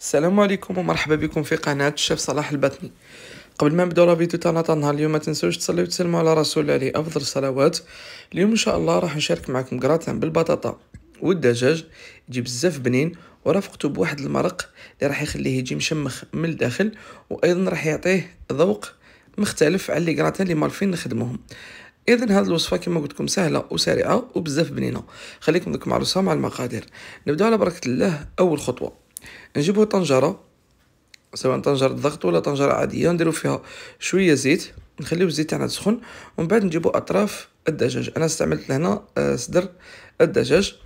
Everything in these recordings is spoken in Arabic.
السلام عليكم ومرحبا بكم في قناة الشيف صلاح البطني. قبل ما نبداو لا فيديو تاعنا تاع النهار اليوم ما تنسوش تصليو وتسلموا على رسول الله أفضل الصلوات. اليوم إن شاء الله راح نشارك معكم كراتان بالبطاطا والدجاج يجي بزاف بنين ورافقته بواحد المرق اللي راح يخليه يجي مشمخ من الداخل وأيضا راح يعطيه ذوق مختلف على لي كراتان اللي مالفين نخدموهم. اذا هذه الوصفة كما قلت لكم سهلة وسريعة وبزاف بنينة. خليكم ذوك مع مع المقادير. نبداو على بركة الله أول خطوة. نجيبو طنجرة سواء طنجرة ضغط ولا طنجرة عادية نديرو فيها شوية زيت نخليو الزيت تاعنا تسخن ومن بعد نجيبو أطراف الدجاج. أنا استعملت لهنا آه، صدر الدجاج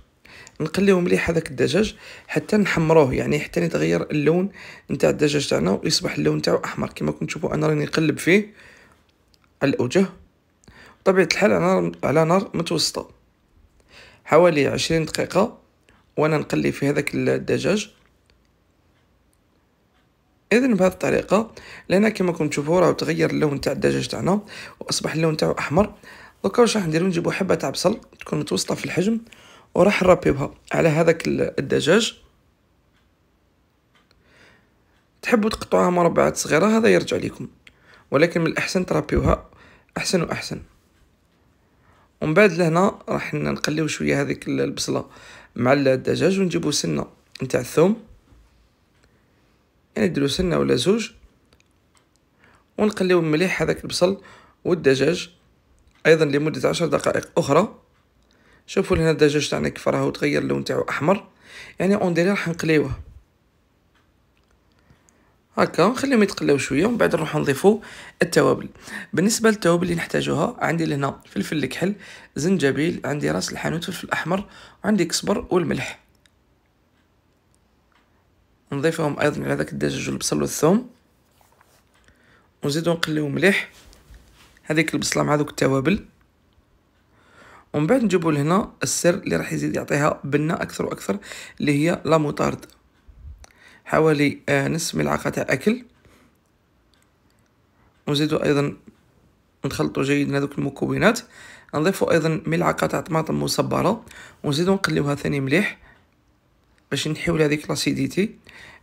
نقليو مليح هذاك الدجاج حتى نحمروه يعني حتى يتغير اللون نتاع الدجاج تاعنا ويصبح اللون تاعو أحمر. كما كنتم تشوفوا أنا راني نقلب فيه على الأوجه. بطبيعة الحال على على نار متوسطة حوالي عشرين دقيقة وأنا نقلي في هذاك الدجاج. اذا بهذه الطريقة لأن كما كنتم تشوفوا راه تغير اللون تاع الدجاج تاعنا وأصبح اللون تاعو أحمر. دوكا واش راح نديرو؟ نجيبو حبة تاع بصل تكون متوسطة في الحجم وراح نربيوها على هذاك الدجاج. تحبوا تقطعوها مربعات صغيرة؟ هذا يرجع لكم ولكن من الأحسن تربيوها أحسن وأحسن. ومن بعد لهنا راح نقليو شوية هذيك البصلة مع الدجاج ونجيبو سنة نتاع الثوم. يعني نديرو سنة ولا زوج ونقليو مليح هذاك البصل والدجاج أيضا لمدة عشر دقائق أخرى. شوفوا هنا الدجاج تاعنا كيف راهو تغير اللون تاعو أحمر. يعني on dirait راح نقليوه. هكا نخليهم يتقلاو شوية ومن بعد نروحو نضيفو التوابل. بالنسبة للتوابل اللي نحتاجوها عندي لهنا فلفل الكحل زنجبيل عندي راس الحانوت فلفل أحمر وعندي كزبر والملح. نضيفهم أيضا على داك الدجاج والبصل والثوم ونزيدو نقليو مليح. هذيك البصلة مع دوك التوابل. ومن بعد نجيبو لهنا السر اللي راح يزيد يعطيها بنة أكثر وأكثر اللي هي لا موطارد. حوالي آه نصف ملعقة تاع أكل. ونزيدو أيضا نخلطو جيدا هذوك المكونات. نضيفو أيضا ملعقة تاع طماطم مصبرة. ونزيدو نقليوها ثاني مليح. باش نحيو هذيك لاسيديتي.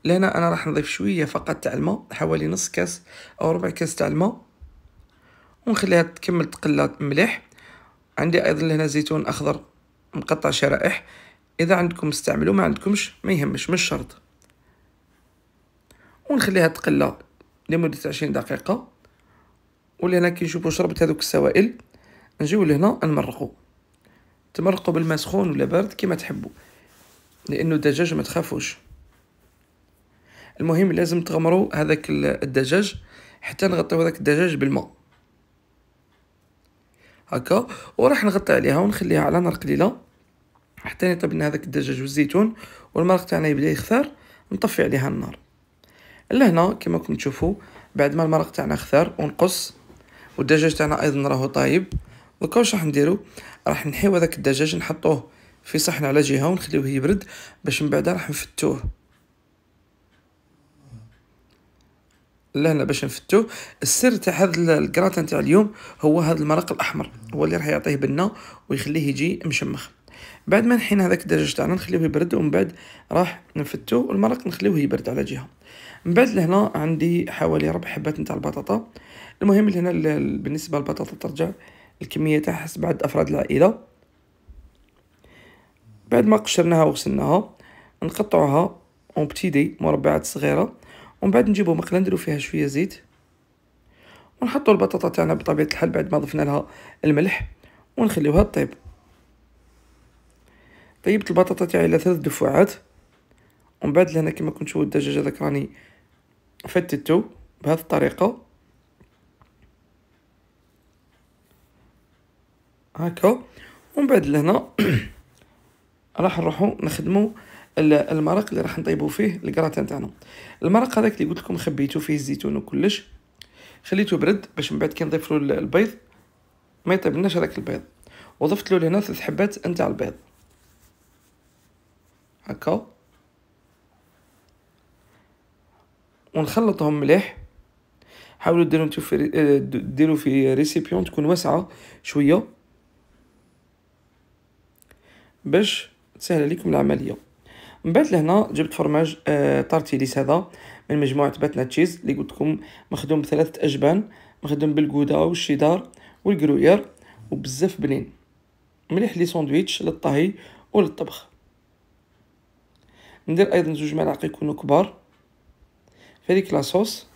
لهنا أنا راح نضيف شوية فقط تاع الماء حوالي نص كاس أو ربع كاس تاع الماء. ونخليها تكمل تقلى مليح. عندي أيضا لهنا زيتون أخضر مقطع شرائح. إذا عندكم استعملوا ما عندكمش ما يهمش مش شرط. ونخليها تقلى لمدة عشرين دقيقة. ولهنا كي نشوفو شربت هذوك السوائل نجيو لهنا نمرقو. تمرقوا بالماء سخون ولا بارد كيما تحبوا لأنه الدجاج ما تخافوش. المهم لازم تغمروا هذاك الدجاج حتى نغطيو هذاك الدجاج بالماء. هكا وراح نغطي عليها ونخليها على نار قليلة حتى يطيب لنا هذاك الدجاج والزيتون والمرق تاعنا يبدأ يخثر نطفي عليها النار. لهنا كما راكم تشوفوا بعد ما المرق تاعنا خثر ونقص والدجاج تاعنا أيضا راهو طايب دوكا واش راح نديرو؟ راح نحيو هذاك الدجاج نحطوه في صحن على جهة ونخليوه يبرد باش من بعد راح نفتوه. لهنا باش نفتوه. السر تاع هذا الكراتان تاع اليوم هو هذا المرق الأحمر هو اللي راح يعطيه بنة ويخليه يجي مشمخ. بعد ما نحينا هذاك الدجاج تاعنا نخليوه يبرد ومن بعد راح نفتوه والمرق نخليوه يبرد على جهة. من بعد لهنا عندي حوالي ربع حبات نتاع البطاطا. المهم لهنا بالنسبة للبطاطا ترجع الكمية تاعها حسب عدد أفراد العائله بعد ما قشرناها وغسلناها نقطعوها اون بتي مربعات صغيرة ومن بعد نجيبو مقلة نديرو فيها شوية زيت ونحطو البطاطا تاعنا بطبيعة الحال بعد ما ضفنا لها الملح ونخليوها طيب طيبت البطاطا تاعي على ثلاث دفعات ومن بعد لهنا كما كنت تشوفوا الدجاج هذاك راني فتتو بهذه الطريقة. هكا. ومن بعد لهنا راح نروحو نخدمو المرق اللي راح نطيبو فيه الكراتان تاعنا المرق هذاك اللي قلت لكم خبيتو فيه الزيتون وكلش. خليته برد باش من بعد كي نضيف له البيض ما يطيبلناش هذاك البيض. وضفت له هنا ثلاث حبات نتاع البيض. هكا. ونخلطهم مليح. حاولوا ديروا انتو في ديروا في ريسيبيون تكون واسعة شوية. باش تسهل عليكم العملية. من بعد لهنا جبت فرماج آه طارتيليس هذا من مجموعة باتنا cheese اللي قلت لكم مخدوم بثلاثة أجبان مخدوم بالجودا والشيدار والجروير وبزاف بنين. مليح les sandwichs للطهي وللطبخ. ندير أيضا زوج ملاعق يكونوا كبار في هذيك la sauce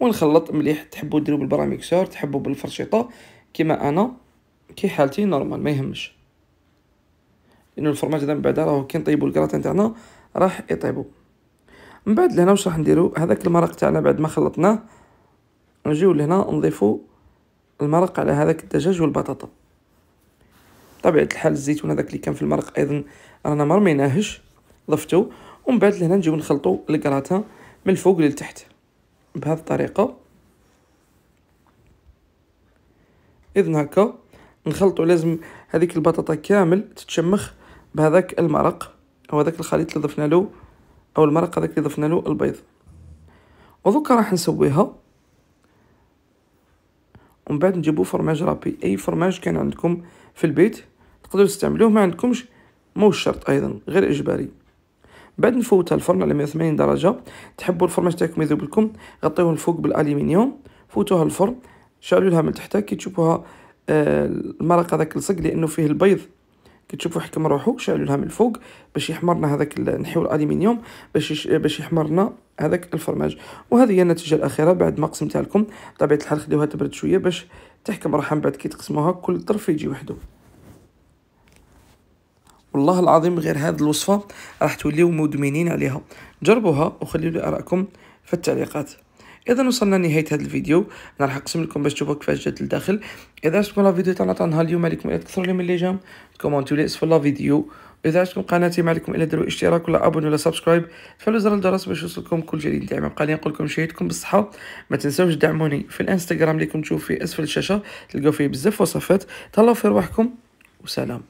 ونخلط مليح تحبوا ديروا بال bras mixeur تحبوا بالفرشيطة كيما أنا كي حالتي normal ما يهمش. لأنه الفرماج هذا من بعد راهو كي نطيبوا الكراتان تاعنا راح يطيبوا من بعد لهنا واش راح نديرو؟ هذاك المرق تاعنا بعد ما خلطناه نجيو لهنا نضيفو المرق على هذاك الدجاج والبطاطا. طبيعة الحال الزيتون هذاك اللي كان في المرق أيضا رانا ما رميناهش ضفتو ومن بعد لهنا نجيو نخلطو الكراتان من الفوق للتحت. بهذه الطريقة إذن هكا نخلطو لازم هذيك البطاطا كامل تتشمخ بهذاك المرق أو هذاك الخليط اللي ضفنا له أو المرق هذاك اللي ضفنا له البيض. ودوكا راح نسويها. ومن بعد نجيبو فرماج رابي أي فرماج كان عندكم في البيت تقدروا تستعملوه. ما عندكمش مو شرط أيضا غير إجباري. بعد نفوتها الفرن على 180 درجة. تحبوا الفرماج تاعكم يذوب لكم غطيوه الفوق بالالومنيوم فوتوها الفرن شعلوا لها من تحت كي تشوفوها آه المرق هذاك لصق لأنه فيه البيض كي تشوفوا حكم روحو شعلوا لها من الفوق باش يحمرنا هذاك نحيو الالومنيوم باش باش يحمرنا هذاك الفرماج. وهذه هي النتيجة الأخيرة بعد ما قسمتها لكم. طبيعة الحال خليوها تبرد شوية باش تحكم روحها من بعد كي تقسموها كل طرف يجي وحده. والله العظيم غير هذه الوصفة راح توليو مدمنين عليها. جربوها وخليوا لي آرائكم في التعليقات. إذا وصلنا لنهاية هذا الفيديو. أنا راح أقسم لكم باش تشوفوا كيفاش جات للداخل إذا عجبكم la vidéo تاعنا تاع نهار اليوم عليكم تكثروا لي من les j'aime. كومونتوا لي أسفل la vidéo. إذا عجبكم قناتي ما عليكم إلا ديروا اشتراك ولا abonne ولا subscribe. تفعلوا زر الجرس باش يوصلكم كل جديد. دائما قال نقول لكم شهيتكم بالصحة. ما تنساوش دعموني في الإنستغرام اللي كنتم تشوفوا في أسفل الشاشة. تلقاو فيه بزاف وصفات. تهلاو في رواحكم وسلام.